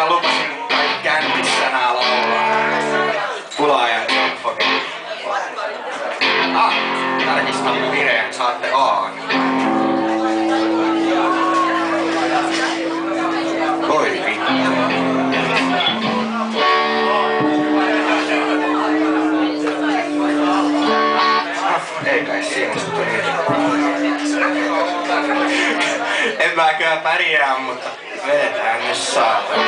tosiaan lupasin kännissä nää laulaa. Pulaajan Foge. Ah, tarkistan vireen, saatte A. Mäkään pärjää, mutta vedetään nyt saatana.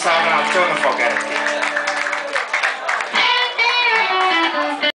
Sara Turnfogel.